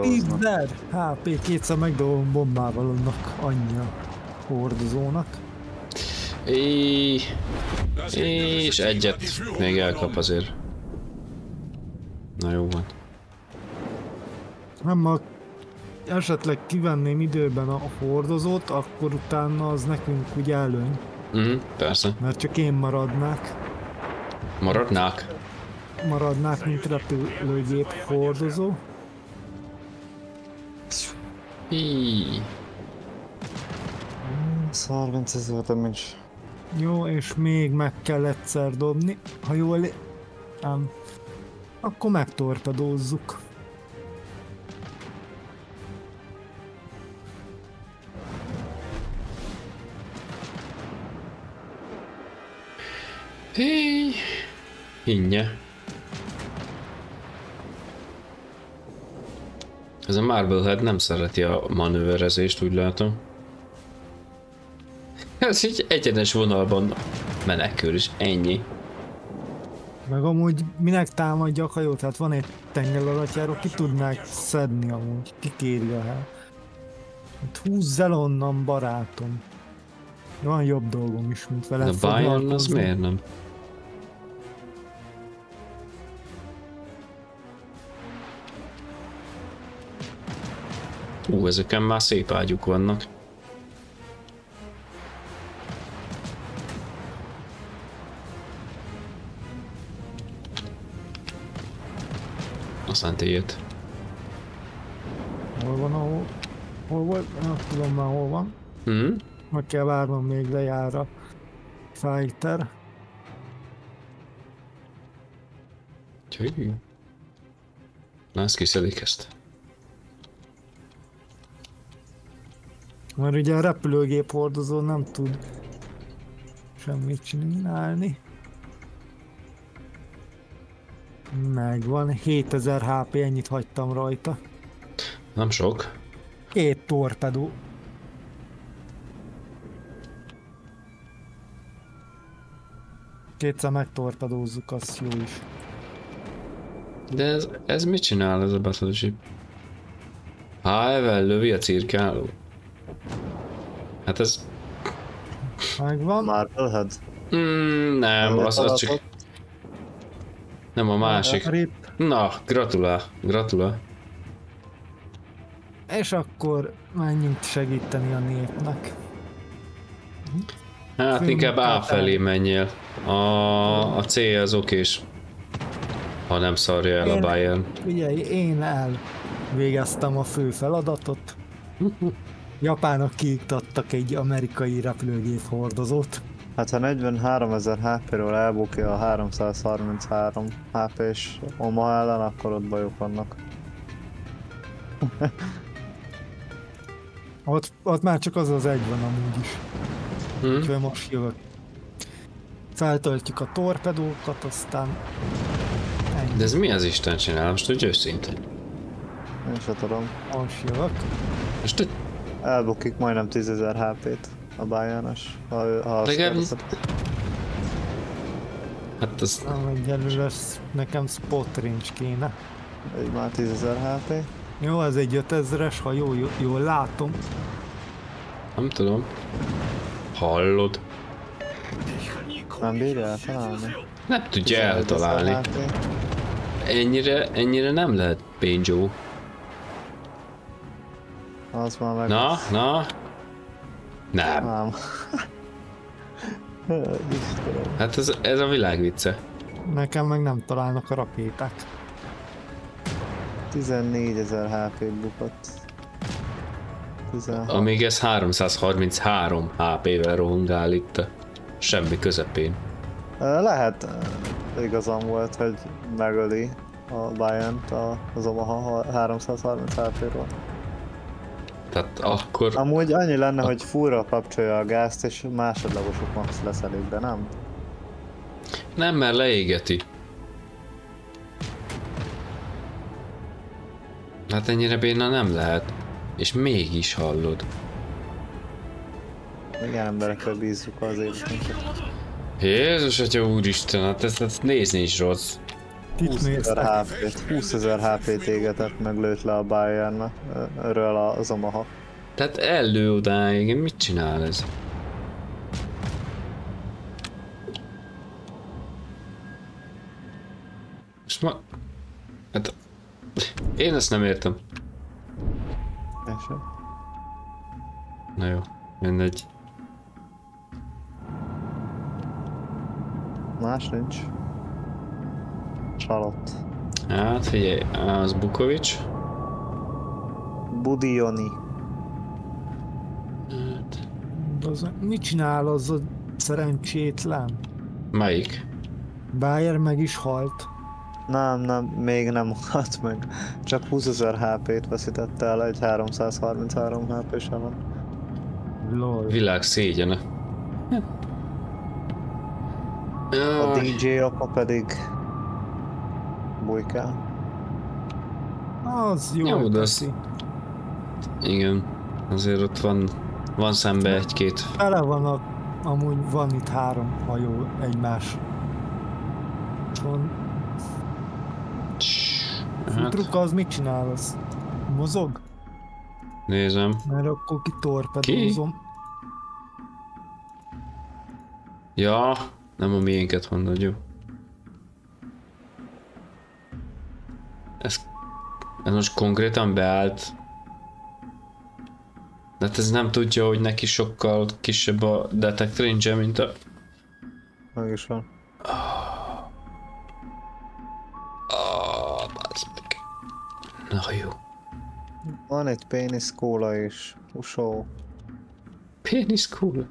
10 HP, kétszer megdobom bombával annak annyi a hordozónak. Das és egyet még elkap azért. Na jó van. Nem, ha esetleg kivenném időben a hordozót, akkor utána az nekünk úgy előny, Mhm, persze. mert csak én maradnák, Maradnák. maradnák, mint repülőgép hordozó. Í- 30 ezer damage. Jó, és még meg kell egyszer dobni, ha jól... Nem. Akkor megtorpedózzuk. Hí. Hinnye. Ez a Marblehead nem szereti a manőverezést, úgy látom. Ez így egyenes vonalban menekül, és ennyi. Meg amúgy minek támadja a hajó, tehát van egy tenger alattjáró, ki tudnák szedni amúgy, ki kéri a hely. Hát húzz el onnan, barátom. Van jobb dolgom is, mint vele De Bayern az miért nem? Ú, ezeken már szép ágyuk vannak. Aztán tiéd. Hol van, ahol... Hol volt? Nem tudom már hol van. Mhm. Meg kell várnom, még lejár a fighter. Úgyhogy... Na, ezt kiszedik ezt. Mert ugye a repülőgép hordozó nem tud semmit csinálni. Megvan, 7000 HP, ennyit hagytam rajta. Nem sok. Két torpedó. Kétszer megtorpedózzuk, az jó is. De ez, ez mit csinál ez a Battleship? Há, lövi a cirkáló. Hát ez... Megvan. Marblehead. Mm, nem, az, az csak... Nem a másik. Rip. Na, gratulál, gratulál. És akkor menjünk segíteni a népnek. Hát inkább A felé menjél. A, a C az okés. Ha nem szarja el a Én- Bayern. Figyelj, én elvégeztem a fő feladatot. Japánok kiiktattak egy amerikai repülőgép hordozót. Hát ha 43 ezer HP-ről elbukja a 333 HP-s Omaha ellen, akkor ott bajok vannak. Ott, ott már csak az az egy van amúgy is. Hm? Úgyhogy most jövök. Feltöltjük a torpedókat, aztán ennyi. De ez mi az Isten csinál? Most úgy őszintén. Én se tudom. Most jövök. Most egy Elbukik majdnem 10 ezer HP-t a Bayernes. Ha, ő- ha azt Legalább-. Hát az... Nem egyelőre nekem spot range kéne. Így már 10 ezer HP. Jó, ez egy 5000-es, ha jól, jól, jól látom. Nem tudom. Hallod? Nem bírja eltalálni. Nem tudja eltalálni. 10 000 HP. Ennyire, ennyire nem lehet Banjo. Az már meg... Na, na. Nem. Nem. Hát ez, ez a világ vicce. Nekem meg nem találnak a rakéták. 14 ezer HP bukott. 16. Amíg ez 333 HP-vel rohangál itt a semmi közepén. Lehet, igazam volt, hogy megöli a bayern az Omaha 330 HP-ról. Tehát akkor... Amúgy annyi lenne, hogy fúra kapcsolja a gázt, és másodlagosok max lesz elég, de nem? Nem, mert leégeti. Hát ennyire béna nem lehet. És mégis hallod. Igen, emberekre bízzuk az életünket. Jézus, atya úristen, hát ezt, ezt nézni is rossz. Kit 20 ezer néztek? HP-t, 20 ezer HP-t égetett, meg lőtt le a bayern ről az Omaha. Tehát ellő odáig, mit csinál ez? Most ma... Hát... Én ezt nem értem. És Na jó, mindegy. más nincs. Csalott. Hát figyelj, az Bukovics. Budioni. Hát, Az, mit csinál az a szerencsétlen? melyik? Bayer meg is halt. Nem, nem, még nem halt meg. Csak 20 ezer HP-t veszítette el egy 333 HP-s ellen. Lol. Világ szégyene. A DJ apa pedig bujkál. Az jó, Jó, de az- teszi. igen. Azért ott van, van szembe egy-két. Tele van a, amúgy van itt három hajó egymás. Van, Hát, Futruka az mit csinál? Az mozog? nézem. Mert akkor kitorpedózom. Ja, nem a miénket mondod, jó? Ez most konkrétan beállt. De hát ez nem tudja, hogy neki sokkal kisebb a detect range mint a... Meg is van. Oh, meg. Na jó. Van egy pénisz kóla is. Usó. Penis cool.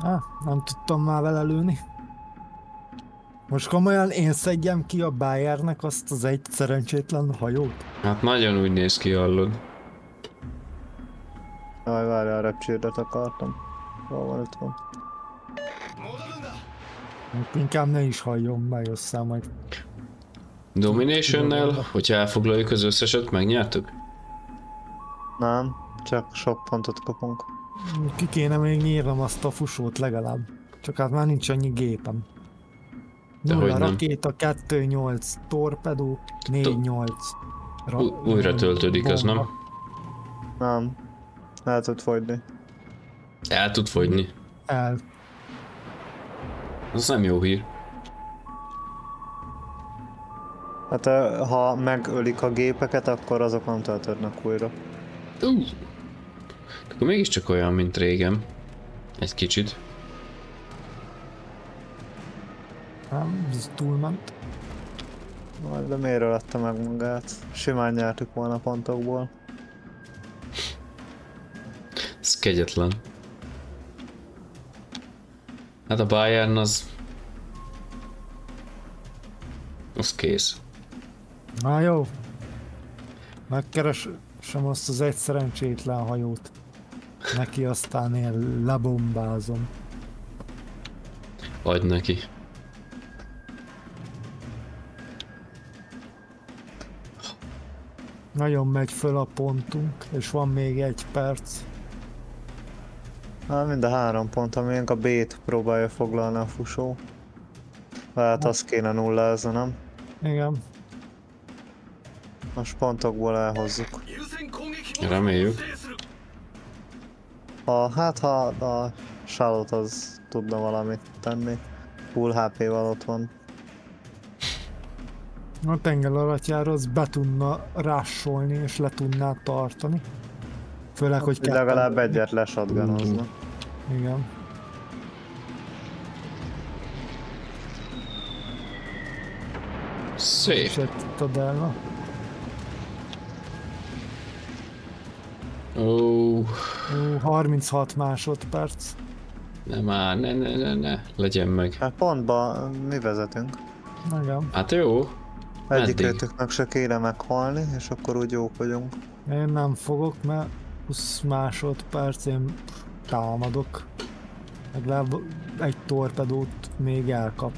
Ah, nem tudtam már vele lőni. Most komolyan én szedjem ki a Bayernek azt az egy szerencsétlen hajót? Hát nagyon úgy néz ki, hallod. Jaj, várjál, a repcsérdet akartam. Hol van itt van? Hát Inkább ne is halljon meg össze majd. Dominationnel, hogyha elfoglaljuk az összeset, megnyertük? Nem, csak sok pontot kapunk. Ki kéne még nyírnom azt a fusót legalább. Csak hát már nincs annyi gépem. Dehogy Nulla nem. rakéta, 2-8 torpedó, 4-8 ra- Ú- újra töltődik, az nem? bomba. Nem. El tud fogyni. El tud fogyni. El. Az nem jó hír. Hát ha megölik a gépeket, akkor azok nem töltődnek újra. Uh. Akkor mégiscsak olyan, mint régen. Egy kicsit. Nem, ez túlment. Majd de miért ölte meg magát? Simán nyertük volna pontokból. Ez kegyetlen. Hát a Bayern az... Az kész. Na jó. Megkeresem azt az egy szerencsétlen hajót. Neki aztán én lebombázom. Adj neki. Nagyon megy föl a pontunk, és van még egy perc. Hát mind a három pont, amilyen a B-t próbálja foglalni a fusó. Lehet azt kéne nullázni, nem? Igen. Most pontokból elhozzuk. Reméljük. Ha, hát ha a Charlotte az tudna valamit tenni. Full HP-val ott van. A tenger alattjára az be tudna rásolni, és le tudná tartani. Főleg, hogy Hogy legalább egyet lesatganozna. Igen. Szép. És egy Citadella. Ó, Ó, 36 másodperc. nem már, ne, ne, ne, ne, legyen meg. Hát pontba mi vezetünk. Igen. Hát jó. Egyikőtöknek se kéne meghalni, és akkor úgy jók vagyunk. Én nem fogok, mert 20 másodperc, én támadok. Legalább egy torpedót még elkap.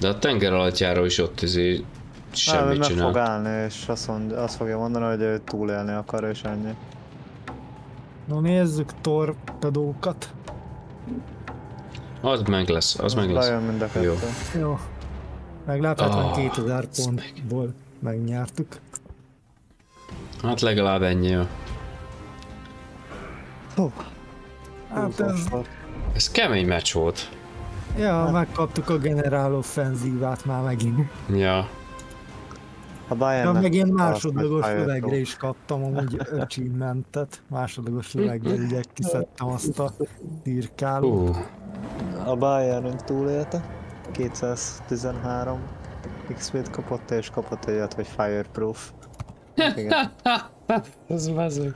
De a tenger alattjáró is ott izé Nem, semmit meg fog csinál. állni, és azt, mondja, azt fogja mondani, hogy ő túlélni akar, és ennyi. Na nézzük torpedókat. Az meg lesz, az meg lesz. Jó. Jó. Ah, 72 ezer az pontból megnyertük. Hát legalább ennyi. jó. Hát ez, Ez kemény meccs volt. ja, megkaptuk a generál offenzívát már megint. Ja. A Ja, Bayernnek meg én másodlagos meg lövegre is kaptam amúgy achievementet. Másodlagos lövegre ugye kiszedtem azt a tirkálót. Hú, A Bayernünk túlélte. 213 XP-t kapott, és kapott egyet, hogy Fireproof. Igen. ez vezek.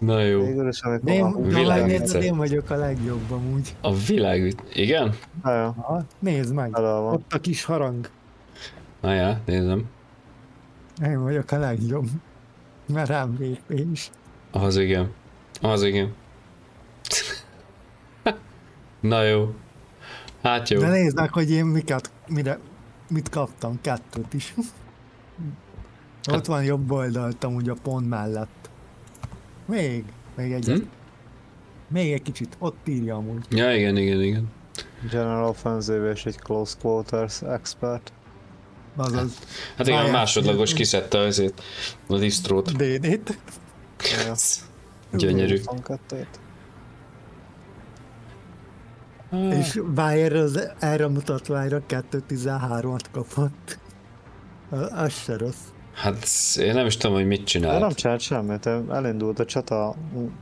Na jó. Végül is, amikor én, a... Világ vicce. én vagyok a legjobb amúgy. A világ... Igen? Na jó, Ha, nézd meg, ott a kis harang. Na ja, nézem. Én vagyok a legjobb. Mert rám is. Az igen. Az igen. Na jó. Hát jó. De nézd meg, hogy én miket, mire, mit kaptam, kettőt is. Hát- Ott van jobb oldalt amúgy a pont mellett. Még, még egyet. Hm? Még egy kicsit, ott írja amúgy. Ja, igen, igen, igen. General Offensive és egy Close Quarters Expert. Azaz Hát igen, a másodlagos kiszedte azért a disztrót. DD-t. Gyönyörű. 22-t. És Bayer az erre mutatványra 2.13-at kapott. A- Az se rossz. Hát én nem is tudom, hogy mit De csinált. nem csinált semmit, elindult a csata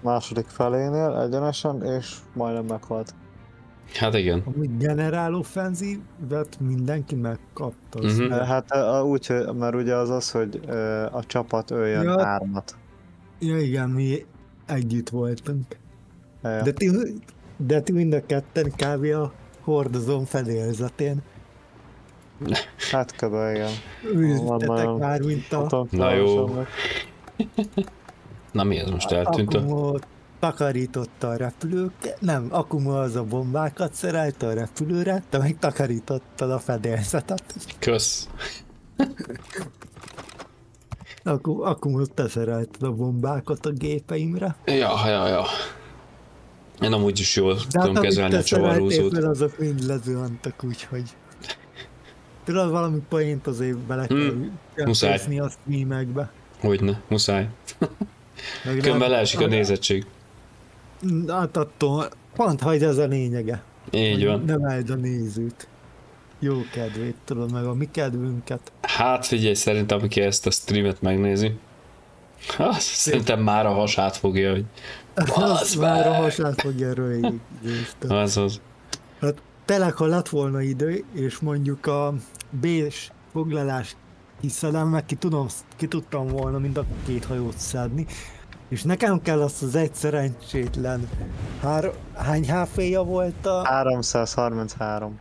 második felénél egyenesen, és majdnem meghalt. Hát igen. Amúgy generál offenzívet mindenki megkapta. azt Mhm. Uh, Hát úgy, mert ugye az az, hogy a csapat öljön Ja. ármat. Ja igen, mi együtt voltunk. Uh, De ti, de ti mind a ketten kb. a hordozón fedélzetén. Hát. Ültetek nagyon- már, mint a Na jó. Na mi ez most eltűnt? Akumo takarította a repülőket, nem, Akumo az a bombákat szerelte a repülőre, te meg takarítottad a fedélzetet. Kösz. Aku, Akumo te szerelted a bombákat a gépeimre. Ja, ja, ja. Én amúgy is jól De tudom amit kezelni a csavarhúzót. föl, azok mind lezuhantak, úgyhogy... Tudod, valami poént azért bele kell kell muszáj. a streamekbe. Hogyne, muszáj. Különben leesik a nézettség. Hát attól, pont hagy ez a lényege. Így hogy van. Növeld a nézőt. Jó kedvét, tudod, meg a mi kedvünket. Hát figyelj, szerintem aki ezt a streamet megnézi, az szerintem már a hasát fogja, hogy Az már a hasát fogja az az. Hát tényleg, ha lett volna idő, és mondjuk a B-s foglalás kiszedem, meg ki, tudom, ki tudtam volna mind a két hajót szedni, és nekem kell azt az egy szerencsétlen, hár, hány hp volt a... 333.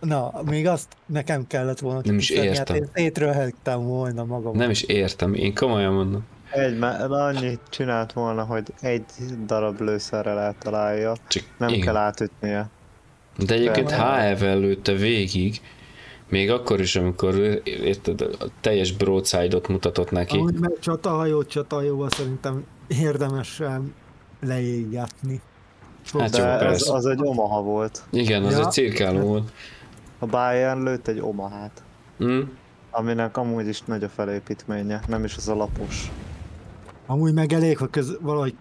Na, még azt nekem kellett volna Nem is kiszedni, értem. Hát én volna magam. Nem is értem, én komolyan mondom. Egy, mert annyit csinált volna, hogy egy darab lőszerrel eltalálja, Csak nem igen. kell átütnie. De egyébként Nem. HF-vel lőtte végig, még akkor is, amikor érted, a teljes broadside-ot mutatott neki. Amúgy meg csatahajót csatahajóval szerintem érdemes em, leégetni. Hát De jó, ez, persze. az egy Omaha volt. Igen, az Ja. egy cirkáló volt. A Bayern lőtt egy Omahát, Hm? aminek amúgy is nagy a felépítménye, nem is az alapos. Amúgy meg elég, ha köz, valahogy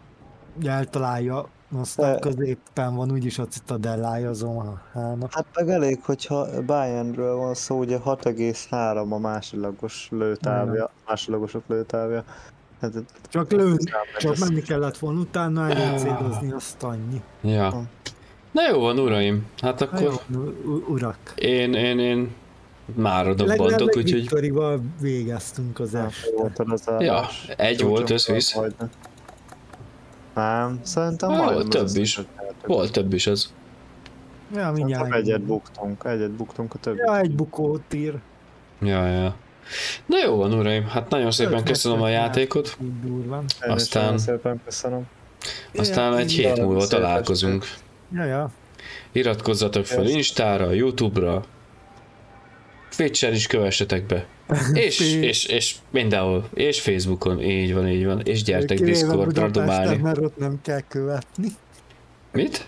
eltalálja, aztán De- középen van úgyis a citadellája az Omahának. Hát meg elég, hogyha Bayernről van szó, ugye 6,3 a másodlagos lőtávja, másodlagosok lőtávja. Hát, Csak lőn, csak ez- menni kellett volna utána előcélozni, azt annyi. Ja. Na jó van, uraim. Hát Na akkor jó, u- urak. én, én, én Már Legalább dobbantok, úgyhogy... Viktorival végeztünk az este. Ja, egy volt összvisz. Nem, szerintem Á, majdnem volt több is. Volt több is az. Ja, mindjárt. Csak egyet buktunk, egyet buktunk a többi. Ja, egy bukót ír. Ja, ja. Na jó van, uraim, hát nagyon szépen köszönöm a játékot. Durván. Aztán- nagyon szépen köszönöm. Aztán egy hét múlva találkozunk. Ja, ja. Iratkozzatok fel. Instára, Youtube-ra, Twitch-en is kövessetek be. És, és, és mindenhol. És Facebookon, így van, így van. És gyertek Kivéve Discordra dumálni. mert ott nem kell követni. Mit?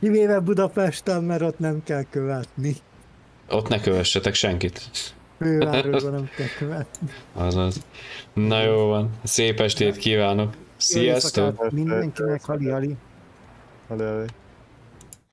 Kivéve Budapesten, mert ott nem kell követni. Ott ne kövessetek senkit. Fővárosban nem kell követni. Azaz. Na jó van. Szép estét kívánok. Sziasztok! Mindenkinek hali-hali. Hadi.